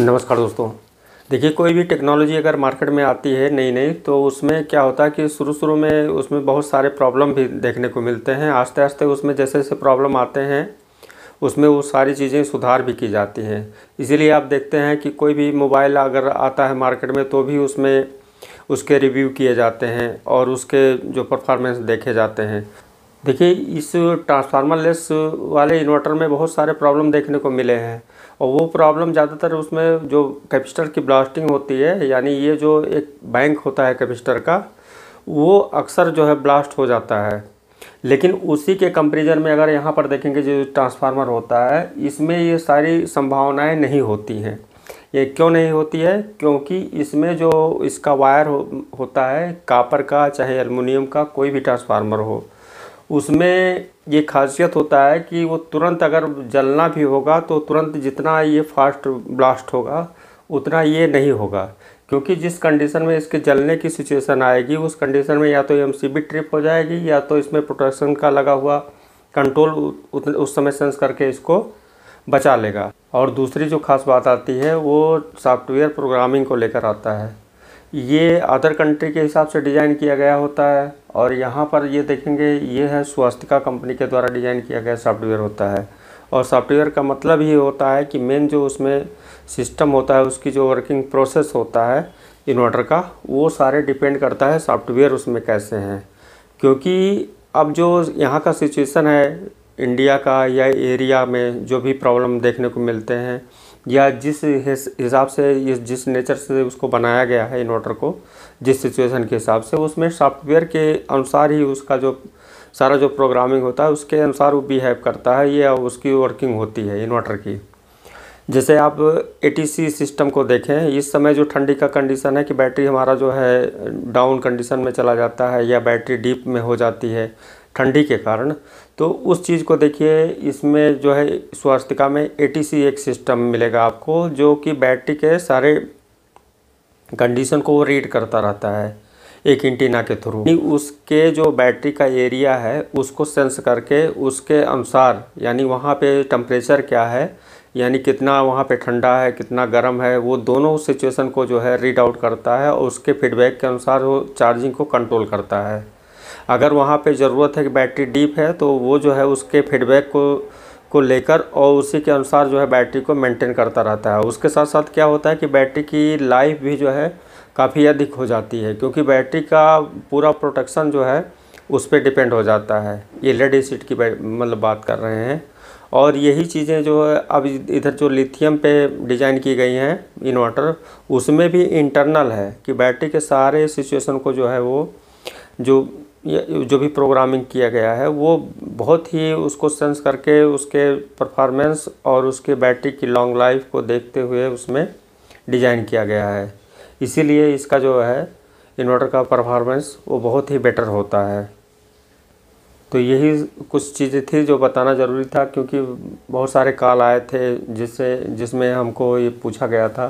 नमस्कार दोस्तों। देखिए, कोई भी टेक्नोलॉजी अगर मार्केट में आती है नई नई तो उसमें क्या होता है कि शुरू शुरू में उसमें बहुत सारे प्रॉब्लम भी देखने को मिलते हैं। आस्ते आस्ते उसमें जैसे जैसे प्रॉब्लम आते हैं, उसमें वो सारी चीज़ें सुधार भी की जाती हैं। इसीलिए आप देखते हैं कि कोई भी मोबाइल अगर आता है मार्केट में तो भी उसमें उसके रिव्यू किए जाते हैं और उसके जो परफॉर्मेंस देखे जाते हैं। देखिए, इस ट्रांसफार्मर लेस वाले इन्वर्टर में बहुत सारे प्रॉब्लम देखने को मिले हैं। और वो प्रॉब्लम ज़्यादातर उसमें जो कैपेसिटर की ब्लास्टिंग होती है यानी ये जो एक बैंक होता है कैपेसिटर का वो अक्सर जो है ब्लास्ट हो जाता है। लेकिन उसी के कंपेरिजन में अगर यहाँ पर देखेंगे जो ट्रांसफार्मर होता है इसमें ये सारी संभावनाएँ नहीं होती हैं। ये क्यों नहीं होती है? क्योंकि इसमें जो इसका वायर हो, होता है कापर का चाहे एलुमिनियम का कोई भी ट्रांसफार्मर हो उसमें ये खासियत होता है कि वो तुरंत अगर जलना भी होगा तो तुरंत जितना ये फास्ट ब्लास्ट होगा, उतना ये नहीं होगा। क्योंकि जिस कंडीशन में इसके जलने की सिचुएशन आएगी, उस कंडीशन में या तो एम सी ट्रिप हो जाएगी, या तो इसमें प्रोटेक्शन का लगा हुआ कंट्रोल उस समय सेंस करके इसको बचा लेगा। और दूसरी जो खास बात आती है, वो सॉफ्टवेयर प्रोग्रामिंग को लेकर आता है। ये अदर कंट्री के हिसाब से डिज़ाइन किया गया होता है। और यहाँ पर ये देखेंगे, ये है स्वास्तिका कंपनी के द्वारा डिज़ाइन किया गया सॉफ्टवेयर होता है। और सॉफ्टवेयर का मतलब ये होता है कि मेन जो उसमें सिस्टम होता है, उसकी जो वर्किंग प्रोसेस होता है, इन्वर्टर का, वो सारे डिपेंड करता है सॉफ्टवेयर उसमें कैसे हैं। क्योंकि अब जो यहाँ का सिचुएसन है, इंडिया का या एरिया में जो भी प्रॉब्लम देखने को मिलते हैं या जिस हिसाब से जिस नेचर से उसको बनाया गया है इन्वर्टर को, जिस सिचुएशन के हिसाब से, उसमें सॉफ्टवेयर के अनुसार ही उसका जो, सारा जो प्रोग्रामिंग होता है, उसके अनुसार वो बिहेव करता है, या उसकी वर्किंग होती है इन्वर्टर की। जैसे आप एटीसी सिस्टम को देखें, इस समय जो ठंडी का कंडीशन है कि बैटरी हमारा जो है डाउन कंडीशन में चला जाता है, या बैटरी डीप में हो जाती है ठंडी के कारण। तो उस चीज़ को देखिए, इसमें जो है, स्वास्थ्यिका में एटीसी एक सिस्टम मिलेगा आपको, जो कि बैटरी के सारे कंडीशन को वो रीड करता रहता है, एक इंटीना के थ्रू उसके जो बैटरी का एरिया है, उसको सेंस करके उसके अनुसार, यानी वहाँ पे टम्परेचर क्या है, यानी कितना वहाँ पे ठंडा है, कितना गर्म है, वो दोनों सिचुएशन को जो है रीड आउट करता है और उसके फीडबैक के अनुसार वो चार्जिंग को कंट्रोल करता है। अगर वहाँ पे ज़रूरत है कि बैटरी डीप है तो वो जो है उसके फीडबैक को को लेकर और उसी के अनुसार जो है बैटरी को मेंटेन करता रहता है। उसके साथ साथ क्या होता है कि बैटरी की लाइफ भी जो है काफ़ी अधिक हो जाती है, क्योंकि बैटरी का पूरा प्रोटेक्शन जो है उस पर डिपेंड हो जाता है। ये लेड एसिड की मतलब बात कर रहे हैं। और यही चीज़ें जो है, अब इधर जो लिथियम पे डिज़ाइन की गई हैं, इन्वर्टर, उसमें भी इंटरनल है कि बैटरी के सारे सिचुएशन को जो है वो, जो जो भी प्रोग्रामिंग किया गया है, वो बहुत ही उसको सेंस करके उसके परफॉर्मेंस और उसके बैटरी की लॉन्ग लाइफ को देखते हुए उसमें डिज़ाइन किया गया है। इसीलिए इसका जो है इन्वर्टर का परफॉर्मेंस वो बहुत ही बेटर होता है। तो यही कुछ चीज़ें थी जो बताना ज़रूरी था, क्योंकि बहुत सारे कॉल आए थे जिससे, जिसमें हमको ये पूछा गया था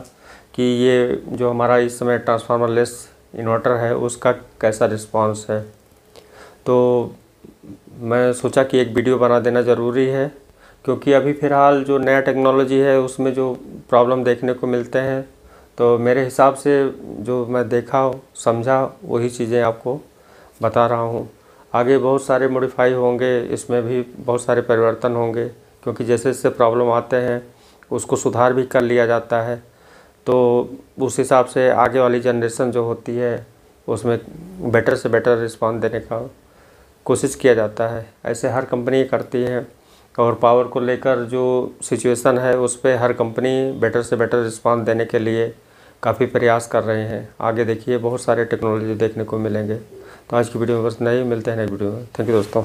कि ये जो हमारा इस समय ट्रांसफार्मर लेस इन्वर्टर है, उसका कैसा रिस्पांस है। तो मैं सोचा कि एक वीडियो बना देना ज़रूरी है, क्योंकि अभी फ़िलहाल जो नया टेक्नोलॉजी है, उसमें जो प्रॉब्लम देखने को मिलते हैं तो मेरे हिसाब से जो मैं देखा, समझा, वही चीज़ें आपको बता रहा हूँ। आगे बहुत सारे मॉडिफाई होंगे, इसमें भी बहुत सारे परिवर्तन होंगे, क्योंकि जैसे जैसे प्रॉब्लम आते हैं, उसको सुधार भी कर लिया जाता है। तो उस हिसाब से आगे वाली जनरेशन जो होती है, उसमें बेटर से बेटर रिस्पॉन्स देने का कोशिश किया जाता है। ऐसे हर कंपनी करती है और पावर को लेकर जो सिचुएशन है, उस पर हर कंपनी बेटर से बेटर रिस्पॉन्स देने के लिए काफ़ी प्रयास कर रहे हैं। आगे देखिए, बहुत सारे टेक्नोलॉजी देखने को मिलेंगे। तो आज की वीडियो में बस नहीं मिलते हैं नेक्स्ट वीडियो में। थैंक यू दोस्तों।